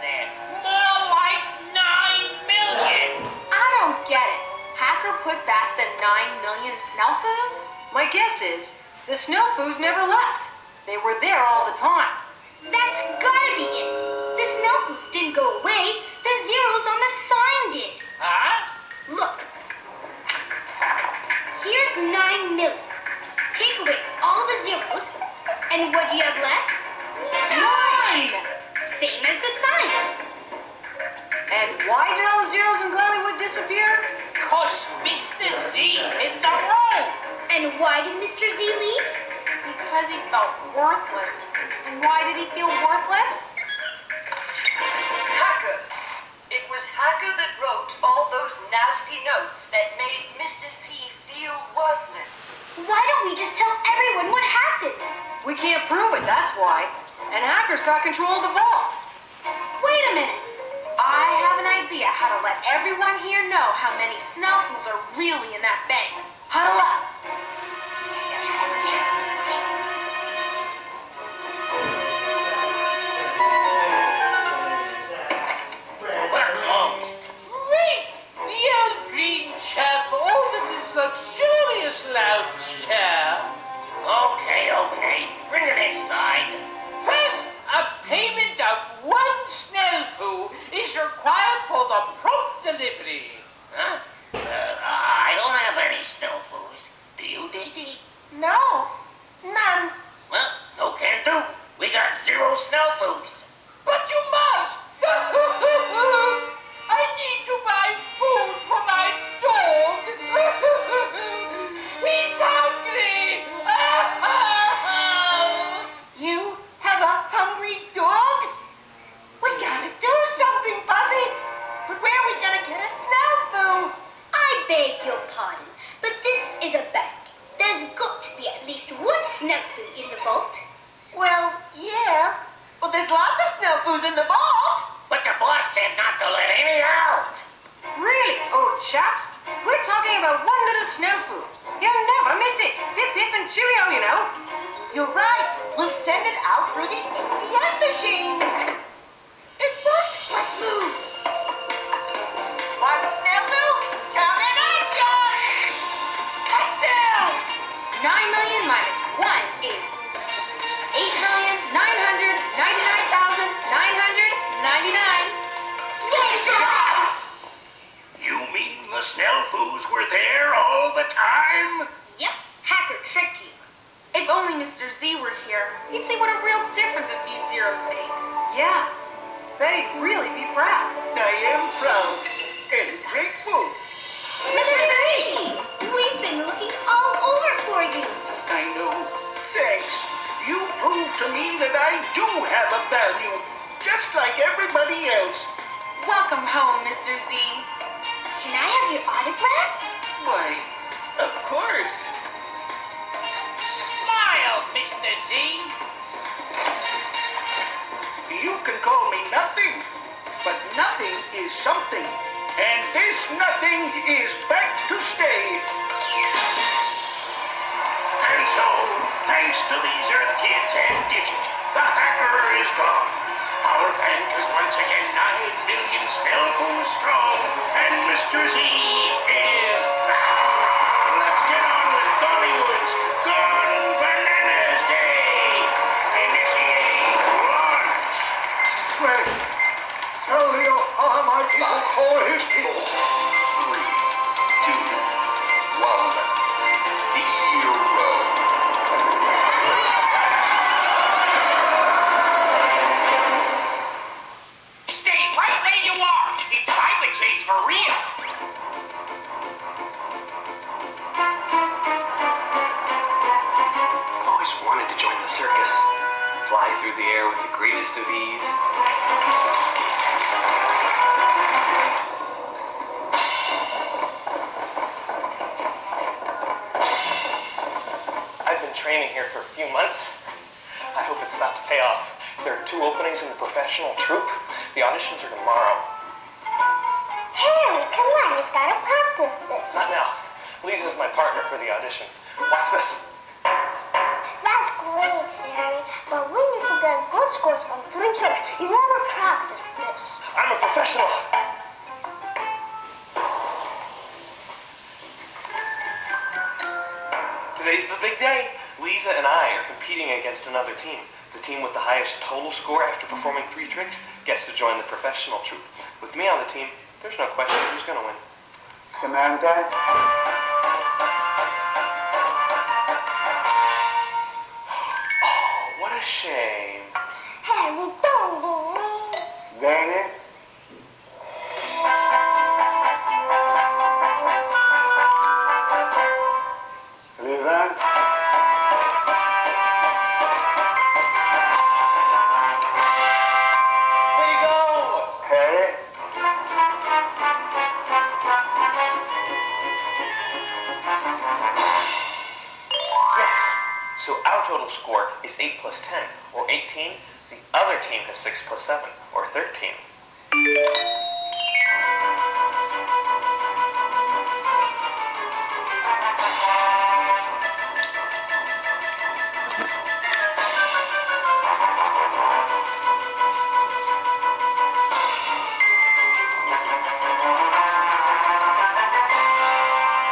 there. More like nine million. I don't get it. Hacker put back the 9 million Snellfoos? My guess is the Snellfoos never left. They were there all the time. That's gotta be it. The Snellfoos didn't go away. The zeros on the sign did. Huh? Look. Here's nine million. Take away all the zeros, and what do you have left? Same as the sun. And why did all the zeros in Gollywood disappear? Cause Mr. Z hit the road. And why did Mr. Z leave? Because he felt worthless. And why did he feel worthless? Hacker. It was Hacker that wrote all those nasty notes that made Mr. C feel worthless. Why don't we just tell everyone what happened? We can't prove it, that's why. And hackers got control of the vault. Wait a minute. I have an idea how to let everyone here know how many Snellfoos are really in that bank. Huddle up. Great! The old green chap ordered this luxurious lounge chair. Little You'll never miss it. Pip, pip, and cheerio, you know. You're right. We'll send it out through the ATM machine. There all the time? Yep, hacker tricked you. If only Mr. Z were here, he'd see what a real difference a few zeros make. Yeah, they'd really be proud. Proud Z the circus. Fly through the air with the greatest of ease. I've been training here for a few months. I hope it's about to pay off. There are two openings in the professional troupe. The auditions are tomorrow. Harry, come on, we've got to practice this. Not now. Lisa's my partner for the audition. Watch this. Scores on three tricks. You never practiced this. I'm a professional. Today's the big day. Lisa and I are competing against another team. The team with the highest total score after performing three tricks gets to join the professional troupe. With me on the team, there's no question who's gonna win. Samantha? 6 plus 7, or 13.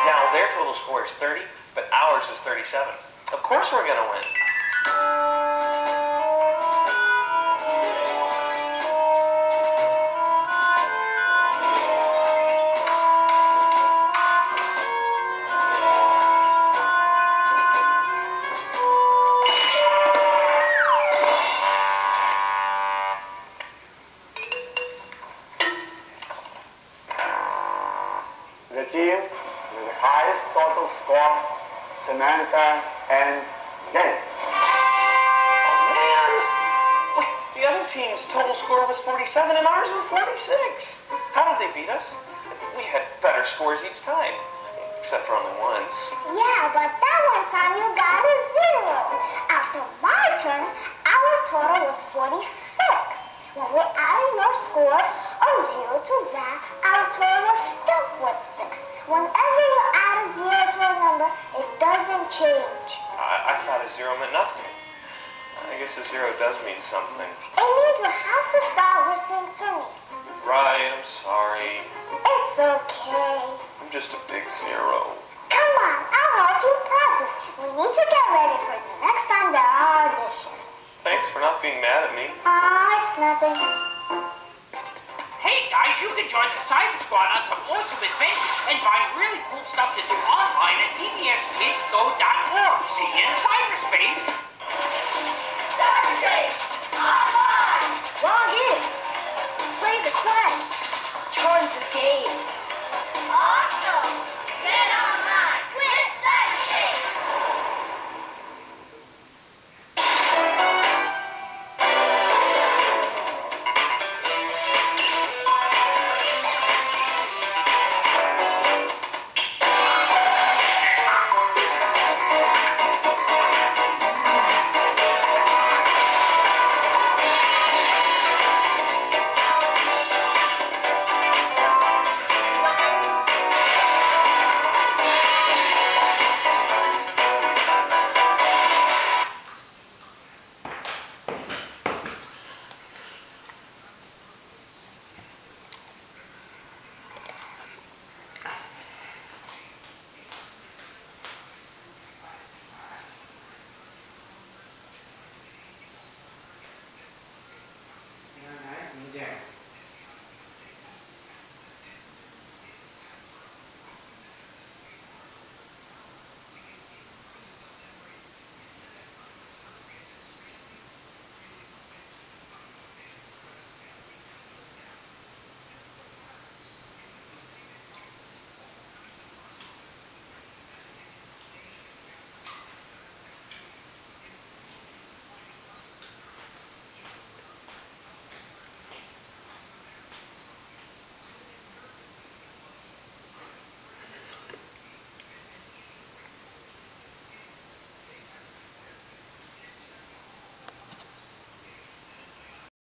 Now their total score is 30, but ours is 37. Of course we're gonna win. Highest total score, Samantha and Danny. Oh man! Wait, the other team's total score was 47 and ours was 46. How did they beat us? We had better scores each time, except for only once. Yeah, but that one time you got a zero. After my turn, our total was 46. When we added your score of zero to that, our total was still 46. Whenever you a zero to a number, it doesn't change. I, I thought a zero meant nothing. I guess a zero does mean something. It means you have to stop listening to me. Right, I'm sorry. It's okay. I'm just a big zero. Come on, I'll help you practice. We need to get ready for the next time there are auditions. Thanks for not being mad at me. Ah, it's nothing you can join the Cyber Squad on some awesome adventures and find really cool stuff to do online at pbskidsgo.org. See you in cyberspace. Cyberspace! Online! Log in! Play the quest! Tons of games!